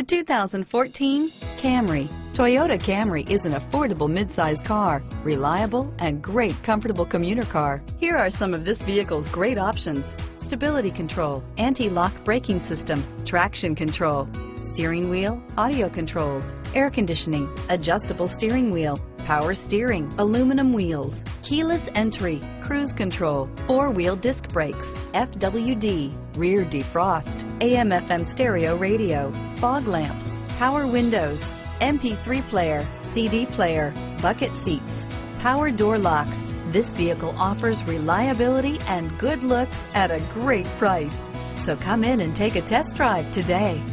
The 2014 Camry. Toyota Camry is an affordable midsize car, reliable and great comfortable commuter car. Here are some of this vehicle's great options. Stability control, anti-lock braking system, traction control, steering wheel, audio controls, air conditioning, adjustable steering wheel, power steering, aluminum wheels, keyless entry, cruise control, four-wheel disc brakes, FWD, rear defrost, AM FM stereo radio, fog lamps, power windows, MP3 player, CD player, bucket seats, power door locks. This vehicle offers reliability and good looks at a great price. So come in and take a test drive today.